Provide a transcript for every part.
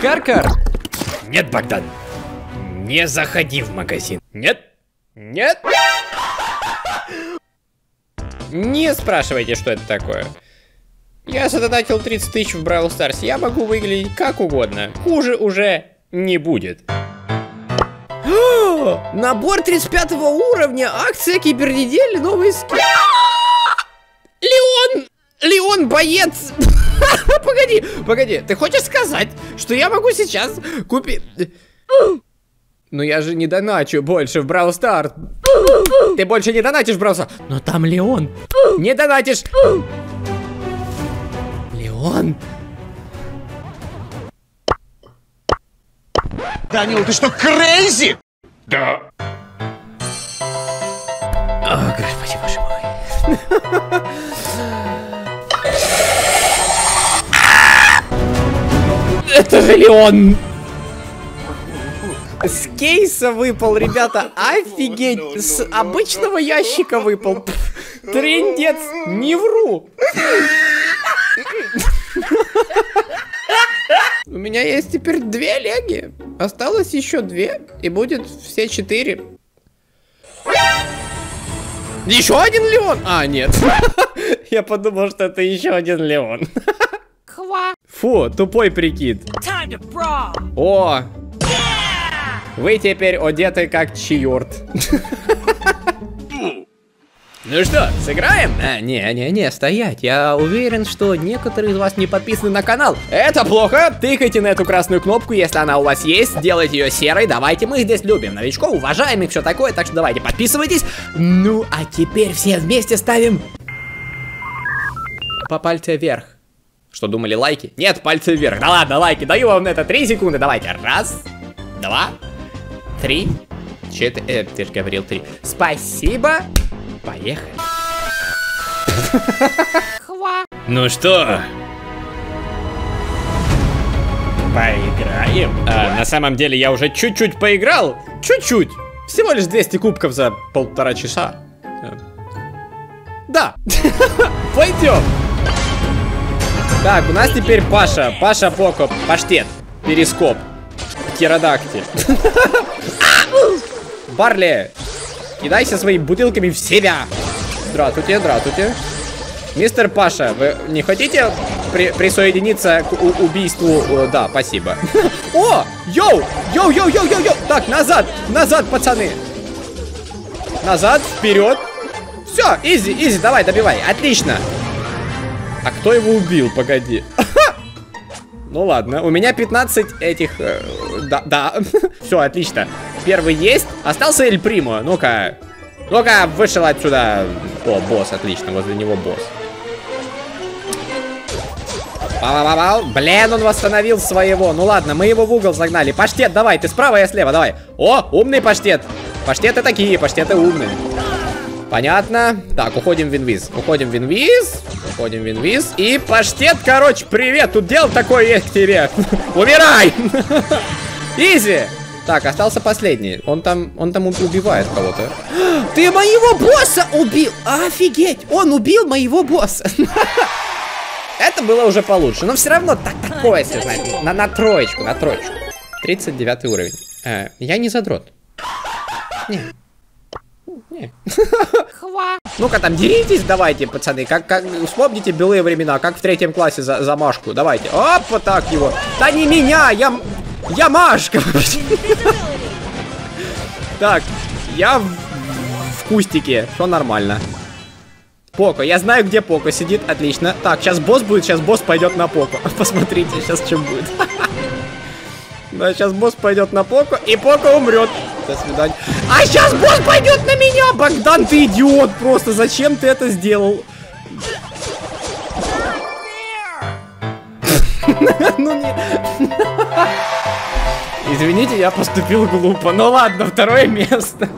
Каркар? Нет, Богдан. Не заходи в магазин. Нет? Нет? Не спрашивайте, что это такое. Я задонатил 30 тысяч в Бравл Старс. Я могу выглядеть как угодно. Хуже уже не будет. Набор 35 уровня, акция кибернедели, новый скин. Леон! Леон, боец! Погоди, погоди, ты хочешь сказать, что я могу сейчас купить... Ну я же не доначу больше в Brawl Stars. Ты больше не донатишь в Brawl Stars. Но там Леон. Не донатишь. Леон. Данил, ты что, крейзи? Да. О, господи, боже мой. Это же Леон! С кейса выпал, ребята, офигеть! С обычного ящика выпал. Трендец, не вру! У меня есть теперь две леги. Осталось еще две, и будет все четыре. Еще один Леон? А, нет. Я подумал, что это еще один Леон. Фу, тупой прикид. О! Вы теперь одеты как чьюрт. Ну что, сыграем? А, не-не-не, стоять. Я уверен, что некоторые из вас не подписаны на канал. Это плохо. Тыкайте на эту красную кнопку, если она у вас есть. Делайте ее серой. Давайте, мы здесь любим новичков, уважаем их, все такое. Так что давайте, подписывайтесь. Ну, а теперь все вместе ставим по пальце вверх. Что думали, лайки? Нет, пальцы вверх. Да ладно, лайки. Даю вам на это 3 секунды. Давайте. Раз, два, три, четыре. Э, ты же говорил три. Спасибо. Поехали. Ну что? Поиграем? А, на самом деле я уже чуть-чуть поиграл. Чуть-чуть. Всего лишь 200 кубков за полтора часа. Э. Да. Пойдем. Так, у нас теперь Паша. Паша Поко. Паштет. Перископ. Птеродактиль. Барли. Кидайся своими бутылками в себя. Здравствуйте, здравствуйте. Мистер Паша, вы не хотите при присоединиться к убийству? Да, спасибо. О, йоу, йоу, йоу, йоу, йоу, йоу. Так, назад, назад, пацаны. Назад, вперед. Все, easy, easy, давай, добивай. Отлично. А кто его убил? Погоди. Ну ладно, у меня 15 этих... Э, да, да. Все, отлично. Первый есть. Остался Эль Примо. Ну-ка. Ну-ка, вышел отсюда. О, босс, отлично. Возле него босс. Блин, он восстановил своего. Ну ладно, мы его в угол загнали. Паштет, давай, ты справа, я слева, давай. О, умный паштет. Паштеты такие, паштеты умные. Понятно. Так, уходим в инвиз. Уходим в инвиз. Уходим в инвиз. И паштет, короче, привет. Тут дело такое есть к тебе. Умирай! Изи! Так, остался последний. Он там, он там убивает кого-то. Ты моего босса убил! Офигеть! Он убил моего босса! Это было уже получше. Но все равно так такое, если знаете. На, на троечку, на троечку. 39 уровень. Э, я не задрот. Не. Ну-ка там деритесь, давайте, пацаны. Как, как, вспомните белые времена, как в третьем классе за, за Машку. Давайте. Оп, вот так его. Да не меня, я... Я Машка. Так, я в, в кустике. Все нормально. Поко, я знаю, где Поко сидит, отлично. Так, сейчас босс будет, сейчас босс пойдет на Поко. Посмотрите, сейчас что будет. Да, сейчас босс пойдет на Поко, и Поко умрет. До свидания. А сейчас босс пойдет на меня! Богдан, ты идиот просто! Зачем ты это сделал? Ну не... Извините, я поступил глупо. Ну ладно, второе место.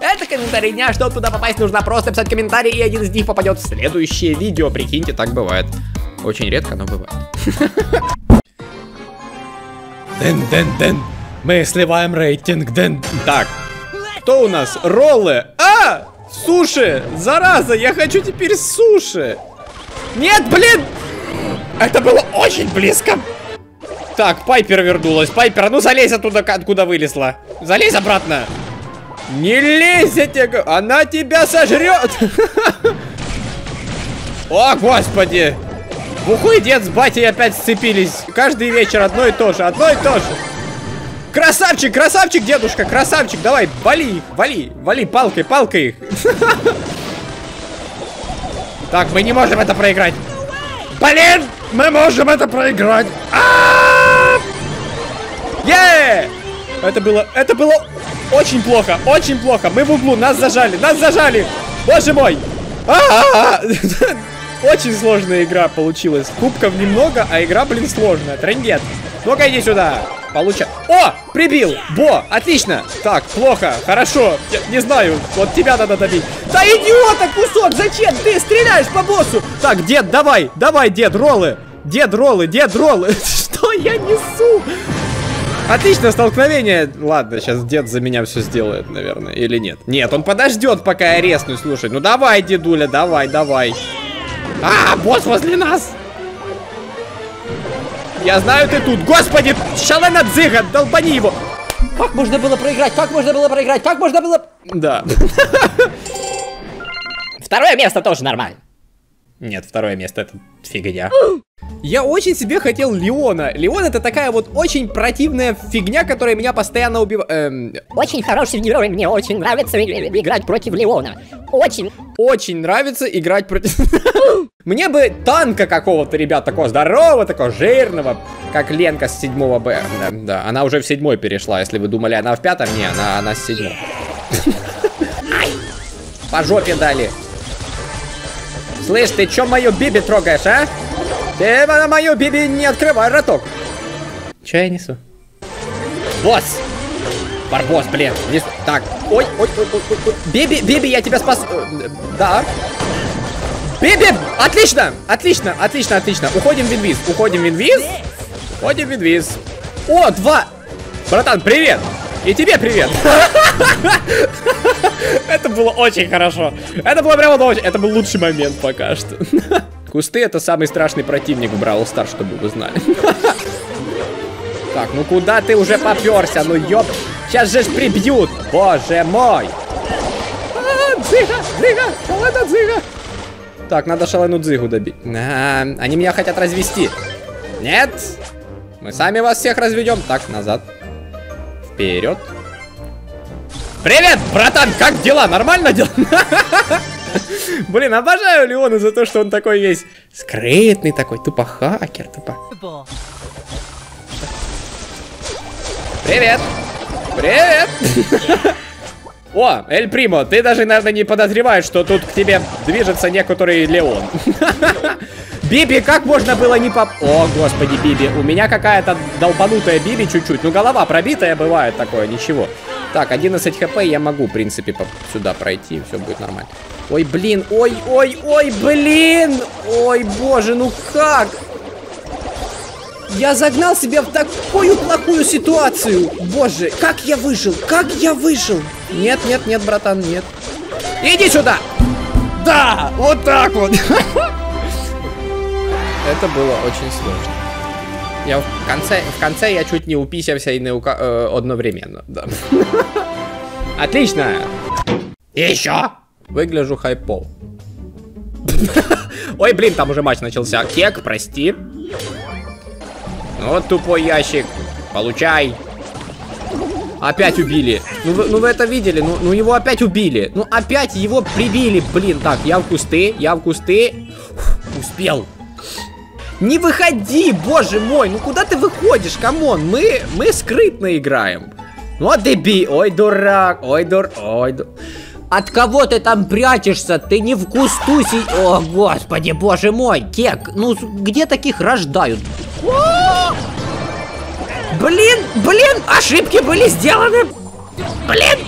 Это комментарий дня. Чтобы туда попасть, нужно просто писать комментарий, и один из них попадет в следующее видео. Прикиньте, так бывает. Очень редко, но бывает. Дэн, дэн, дэн. Мы сливаем рейтинг, дэн. Так, кто у нас? Роллы. А! Суши! Зараза, я хочу теперь суши. Нет, блин! Это было очень близко. Так, Пайпер вернулась. Пайпер, а ну залезь оттуда, откуда вылезла. Залезь обратно. Не лезь, я тебе. Она тебя сожрет. О, господи. Бухой дед с батей опять сцепились. Каждый вечер одно и то же, одно и то же. Красавчик, красавчик, дедушка, красавчик. Давай, вали их, вали, вали палкой, палкой их. Так, мы не можем это проиграть. Блин, мы можем это проиграть. А! Е! Это было, это было очень плохо, очень плохо. Мы в углу, нас зажали, нас зажали. Боже мой. Очень сложная игра получилась. Кубков немного, а игра, блин, сложная. Трендет. Ну-ка, иди сюда. Получа... О! Прибил! Бо! Отлично! Так, плохо, хорошо. Я не знаю, вот тебя надо добить. Да идиота кусок! Зачем ты стреляешь по боссу? Так, дед, давай, давай, дед, роллы. Дед, роллы, дед, роллы. Что я несу? Отлично, столкновение. Ладно, сейчас дед за меня все сделает, наверное. Или нет? Нет, он подождет, пока я резну, слушай. Ну давай, дедуля, давай, давай. А, босс возле нас! Я знаю, ты тут. Господи, шалена дзыга, долбани его. Как можно было проиграть? Как можно было проиграть? Как можно было... Да. Второе место тоже нормально. Нет, второе место это фигня. Я очень себе хотел Леона. Леон это такая вот очень противная фигня, которая меня постоянно убивает. Эм... Очень хороший герой, мне очень нравится играть против Леона. Очень. Очень нравится играть против... Мне бы танка какого-то, ребят, такого здорового, такого жирного, как Ленка с седьмого Б. Да, да, она уже в седьмой перешла, если вы думали, она в пятом. Не, она, она с седьмой. По жопе дали. Слышь, ты чё мою Биби трогаешь, а? Ты на мою Биби не открывай роток. Чё я несу? Босс! Барбос, блин. Нес... Так, ой, ой, ой, ой, ой. Биби, Биби, я тебя спас... Э, да. Биби! Отлично! Отлично, отлично, отлично. Уходим в инвиз. Уходим в инвиз. Уходим в инвиз. О, два! Братан, привет! И тебе привет! Это было очень хорошо. Это было прямо очень... Это был лучший момент пока что. Кусты это самый страшный противник в Бравл Стар, чтобы вы знали. Так, ну куда ты уже поперся? Ну ёп. Сейчас же ж прибьют. Боже мой. А, дзыга, дзыга, шалена дзыга. Так, надо шалену дзыгу добить. А, они меня хотят развести. Нет. Мы сами вас всех разведем. Так, назад. Вперед. Привет, братан, как дела? Нормально дела? Блин, обожаю Леона за то, что он такой весь скрытный такой, тупо хакер, тупо. Привет! Привет! О, Эль Примо, ты даже, наверное, не подозреваешь, что тут к тебе движется некоторый Леон. Биби, как можно было не поп... О, господи, Биби, у меня какая-то долбанутая Биби чуть-чуть. Ну, голова пробитая бывает такое, ничего. Так, 11 хп я могу, в принципе, сюда пройти, все будет нормально. Ой, блин, ой, ой, ой, блин! Ой, боже, ну как? Я загнал себя в такую плохую ситуацию. Боже, как я выжил? Как я выжил? Нет, нет, нет, братан, нет. Иди сюда! Да, вот так вот. Это было очень сложно. Я в конце, в конце я чуть не уписявся и не ука... Э, одновременно. Да. Отлично! Еще! Выгляжу хайпово. Ой, блин, там уже матч начался. Кек, прости. Вот тупой ящик. Получай. Опять убили. Ну вы, ну вы это видели? Ну, ну его опять убили. Ну опять его прибили. Блин, так, я в кусты, я в кусты. Успел. Не выходи, боже мой, ну куда ты выходишь, come on, мы, мы скрытно играем. Ну а деби, ой, дурак, ой, дур, ой, дур... От кого ты там прячешься? Ты не в кусту си... О, господи, боже мой, Кек, ну где таких рождают? Блин, блин, ошибки были сделаны. Блин.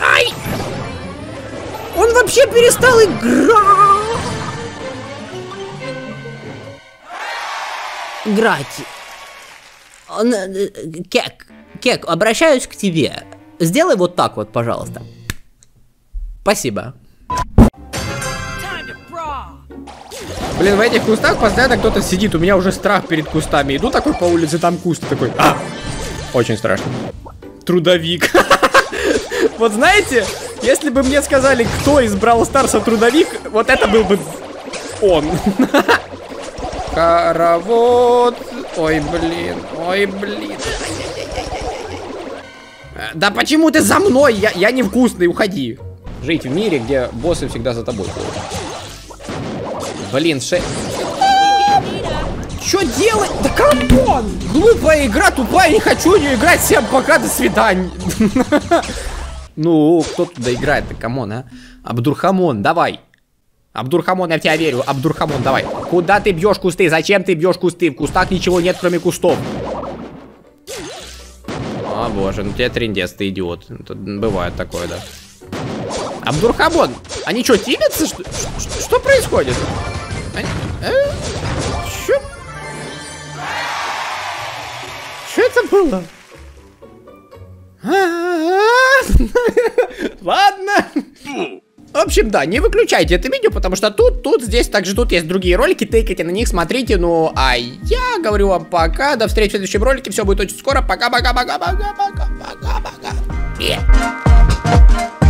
Ай. Он вообще перестал играть. Играть. Он, э, Кек, Кек, обращаюсь к тебе. Сделай вот так вот, пожалуйста. Спасибо. Блин, в этих кустах постоянно кто-то сидит. У меня уже страх перед кустами. Иду такой по улице, там куст такой. А! Очень страшно. Трудовик. Вот знаете, если бы мне сказали, кто из Брал Старса трудовик, вот это был бы он. Хоровод. Ой, блин. Ой, блин. Да почему ты за мной? Я, я невкусный, уходи. Жить в мире, где боссы всегда за тобой. Блин, ше... Что делать? Да come on! Глупая игра, тупая, не хочу не играть. Всем пока, до свидания. Ну, кто туда играет-то, come on, а? Абдурхамон, давай. Абдурхамон, я в тебя верю. Абдурхамон, давай. Куда ты бьешь кусты? Зачем ты бьешь кусты? В кустах ничего нет, кроме кустов. О боже, ну тебе трендец, ты идиот. Тут бывает такое, да. Абдурхамон, они что, тимятся? Что, что, что происходит? Они, э? Что? Что это было? В общем, да, не выключайте это видео, потому что тут, тут, здесь, также тут есть другие ролики, тыкайте на них, смотрите, ну, а я говорю вам пока, до встречи в следующем ролике, все будет очень скоро, пока-пока-пока-пока-пока-пока-пока.